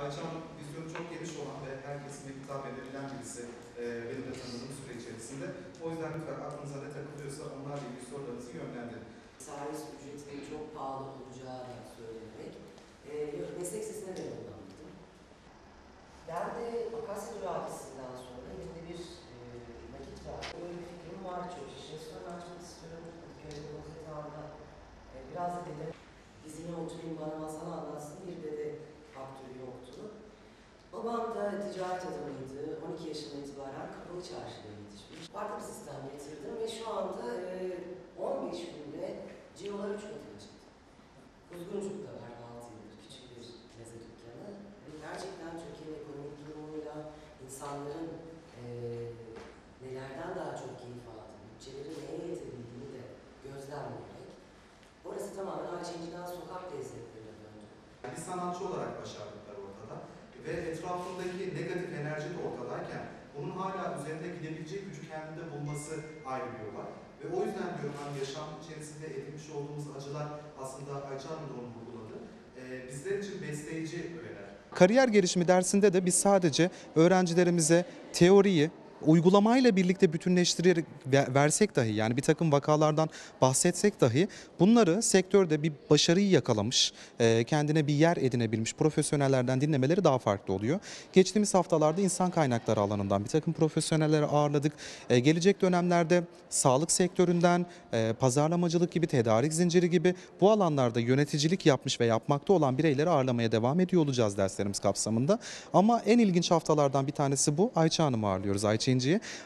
Ayça Hanım vizyonu çok geniş olan ve her kesime hitap edebilen birisi e, benim de tanıdığım süre içerisinde. O yüzden lütfen aklınıza ne takılıyorsa onlarla ilgili sorularınızı yönlendirin. servis ücretinin çok pahalı olacağı da söylenerek e, meslek sesine de yollandım. Ben de Akasya Durağı hadisinden sonra elimde bir e, nakit var. Böyle bir fikrim var çok iş. Restoran açmak istiyorum. Köyde Bozetağ'da e, biraz da dedim. Bizimle oturayım bana masal anlatsın. Bir de de faktörü yoktu. Babam da ticaret adamıydı. 12 yaşından itibaren kapalı çarşıda yetişmiş. Farklı bir sistem getirdim ve şu anda e, 15 günde cirolar 3 katına çıktı. Kuzguncuk'ta var 6 yıldır küçük bir meze dükkanı. Ve gerçekten Türkiye'nin ekonomik durumuyla insanların e, nelerden daha çok keyif aldığını, bütçeleri neye yetebildiğini de gözlemleyerek orası tamamen Ayçinci'den sokak lezzetlerine döndü. Bir sanatçı olarak ortada ve etrafındaki negatif enerji de ortadayken bunun hala üzerinde gidebilecek gücü kendinde bulması ayrı bir olay. Ve o yüzden diyorum hani yaşam içerisinde edinmiş olduğumuz acılar aslında Ayça Hanım da onu vurguladı. Ee, bizler için besleyici öğeler. Kariyer gelişimi dersinde de biz sadece öğrencilerimize teoriyi uygulamayla birlikte bütünleştirerek ve- versek dahi yani bir takım vakalardan bahsetsek dahi bunları sektörde bir başarıyı yakalamış, e, kendine bir yer edinebilmiş profesyonellerden dinlemeleri daha farklı oluyor. Geçtiğimiz haftalarda insan kaynakları alanından bir takım profesyonelleri ağırladık. E, Gelecek dönemlerde sağlık sektöründen, e, pazarlamacılık gibi, tedarik zinciri gibi bu alanlarda yöneticilik yapmış ve yapmakta olan bireyleri ağırlamaya devam ediyor olacağız derslerimiz kapsamında. Ama en ilginç haftalardan bir tanesi bu. Ayça Hanım'ı ağırlıyoruz Ayça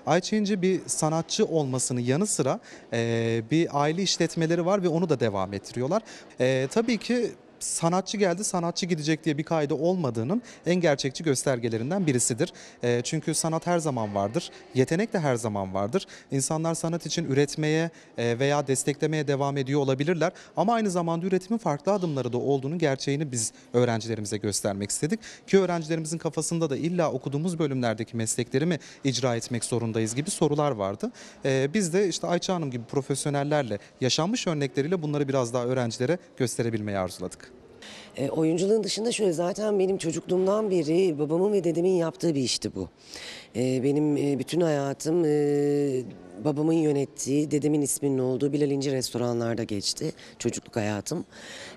Ayça İnci bir sanatçı olmasının yanı sıra e, bir aile işletmeleri var ve onu da devam ettiriyorlar. E, tabii ki sanatçı geldi sanatçı gidecek diye bir kaydı olmadığının en gerçekçi göstergelerinden birisidir. E, çünkü sanat her zaman vardır, yetenek de her zaman vardır. İnsanlar sanat için üretmeye e, veya desteklemeye devam ediyor olabilirler ama aynı zamanda üretimin farklı adımları da olduğunu gerçeğini biz öğrencilerimize göstermek istedik. Ki öğrencilerimizin kafasında da illa okuduğumuz bölümlerdeki meslekleri mi icra etmek zorundayız gibi sorular vardı. E, biz de işte Ayça Hanım gibi profesyonellerle yaşanmış örnekleriyle bunları biraz daha öğrencilere gösterebilmeyi arzuladık. E, oyunculuğun dışında şöyle zaten benim çocukluğumdan beri babamın ve dedemin yaptığı bir işti bu. E, benim e, bütün hayatım e, babamın yönettiği, dedemin isminin olduğu Bilal İnci restoranlarda geçti çocukluk hayatım.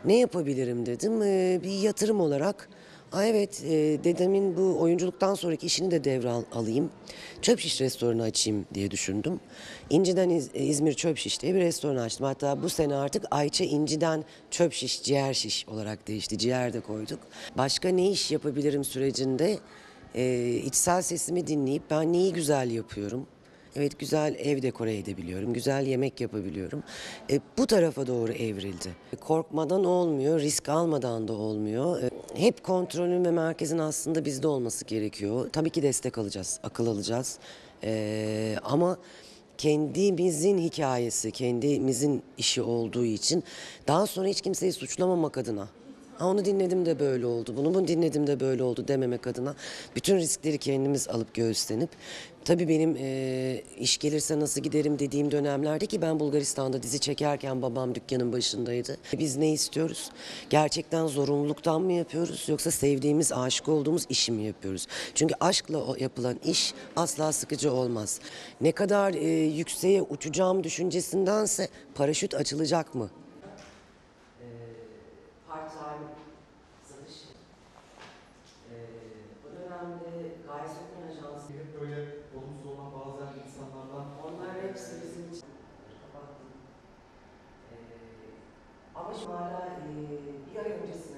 Ne yapabilirim dedim. E, bir yatırım olarak Aa, evet, e, dedemin bu oyunculuktan sonraki işini de devral alayım. Çöp şiş restoranı açayım diye düşündüm. İnci'den İz- e, İzmir Çöp Şiş diye bir restoran açtım. Hatta bu sene artık Ayça İnci'den Çöp Şiş, Ciğer Şiş olarak değişti. Ciğer de koyduk. Başka ne iş yapabilirim sürecinde e, içsel sesimi dinleyip ben neyi güzel yapıyorum? Evet güzel ev dekore edebiliyorum, güzel yemek yapabiliyorum. E, bu tarafa doğru evrildi. Korkmadan olmuyor, risk almadan da olmuyor. E, hep kontrolün ve merkezin aslında bizde olması gerekiyor. Tabii ki destek alacağız, akıl alacağız. E, ama kendimizin hikayesi, kendimizin işi olduğu için daha sonra hiç kimseyi suçlamamak adına Ha, onu dinledim de böyle oldu, bunu bunu dinledim de böyle oldu dememek adına bütün riskleri kendimiz alıp göğüslenip tabii benim e, iş gelirse nasıl giderim dediğim dönemlerde ki ben Bulgaristan'da dizi çekerken babam dükkanın başındaydı. Biz ne istiyoruz? Gerçekten zorunluluktan mı yapıyoruz yoksa sevdiğimiz, aşık olduğumuz işi mi yapıyoruz? Çünkü aşkla yapılan iş asla sıkıcı olmaz. Ne kadar e, yükseğe uçacağım düşüncesindense paraşüt açılacak mı? part-time satış. Ee, bu dönemde Gaye Sokun Ajansı, Hep böyle olumsuz olan bazen insanlardan onlar hepsi bizim için kapattım. Ee, e, bir ay öncesine